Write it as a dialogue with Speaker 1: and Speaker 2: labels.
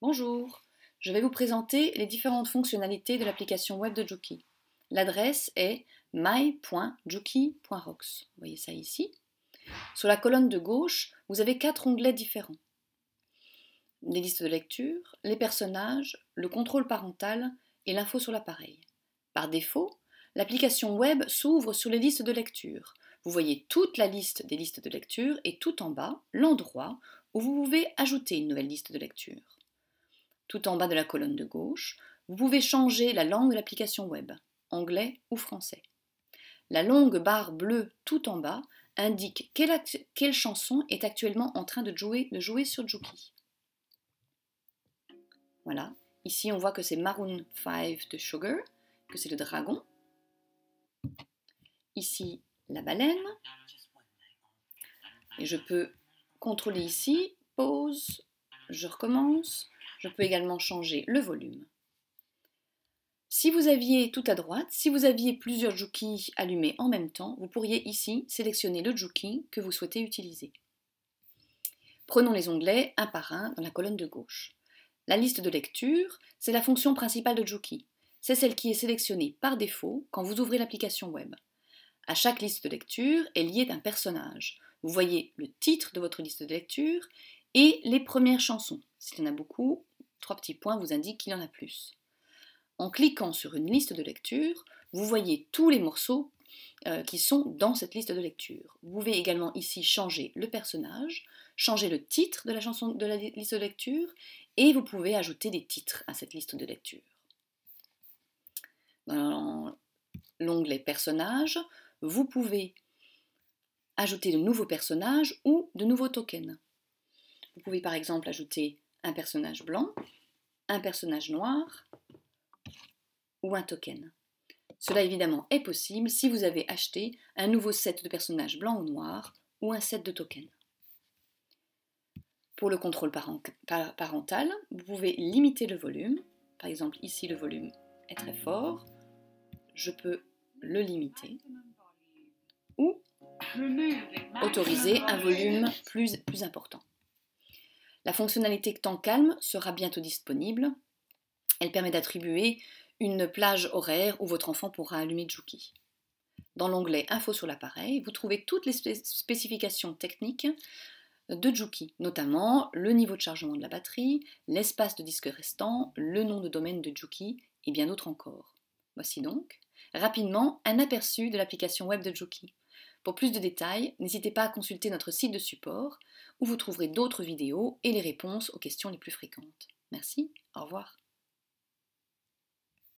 Speaker 1: Bonjour, je vais vous présenter les différentes fonctionnalités de l'application web de Juki. L'adresse est my.juki.rocks. Vous voyez ça ici. Sur la colonne de gauche, vous avez quatre onglets différents. Les listes de lecture, les personnages, le contrôle parental et l'info sur l'appareil. Par défaut, l'application web s'ouvre sur les listes de lecture. Vous voyez toute la liste des listes de lecture et tout en bas, l'endroit où vous pouvez ajouter une nouvelle liste de lecture. Tout en bas de la colonne de gauche, vous pouvez changer la langue de l'application web, anglais ou français. La longue barre bleue tout en bas indique quelle, chanson est actuellement en train de jouer, sur Juki. Voilà, ici on voit que c'est Maroon 5 de Sugar, que c'est le dragon. Ici, la baleine. Et je peux contrôler ici, pause, je recommence. Je peux également changer le volume. Si vous aviez tout à droite, si vous aviez plusieurs Juki allumés en même temps, vous pourriez ici sélectionner le Juki que vous souhaitez utiliser. Prenons les onglets un par un dans la colonne de gauche. La liste de lecture, c'est la fonction principale de Juki. C'est celle qui est sélectionnée par défaut quand vous ouvrez l'application web. À chaque liste de lecture est lié un personnage. Vous voyez le titre de votre liste de lecture et les premières chansons. S'il y en a beaucoup, trois petits points vous indiquent qu'il y en a plus. En cliquant sur une liste de lecture, vous voyez tous les morceaux euh, qui sont dans cette liste de lecture. Vous pouvez également ici changer le personnage, changer le titre de la chanson de la liste de lecture et vous pouvez ajouter des titres à cette liste de lecture. Dans l'onglet personnages, vous pouvez ajouter de nouveaux personnages ou de nouveaux tokens. Vous pouvez par exemple ajouter un personnage blanc, un personnage noir ou un token. Cela évidemment est possible si vous avez acheté un nouveau set de personnages blancs ou noirs ou un set de tokens. Pour le contrôle parental, vous pouvez limiter le volume. Par exemple, ici le volume est très fort. Je peux le limiter ou autoriser un volume plus, plus important. La fonctionnalité temps calme sera bientôt disponible. Elle permet d'attribuer une plage horaire où votre enfant pourra allumer Juki. Dans l'onglet Info sur l'appareil, vous trouvez toutes les spécifications techniques de Juki, notamment le niveau de chargement de la batterie, l'espace de disque restant, le nom de domaine de Juki et bien d'autres encore. Voici donc, rapidement, un aperçu de l'application web de Juki. Pour plus de détails, n'hésitez pas à consulter notre site de support où vous trouverez d'autres vidéos et les réponses aux questions les plus fréquentes. Merci, au revoir.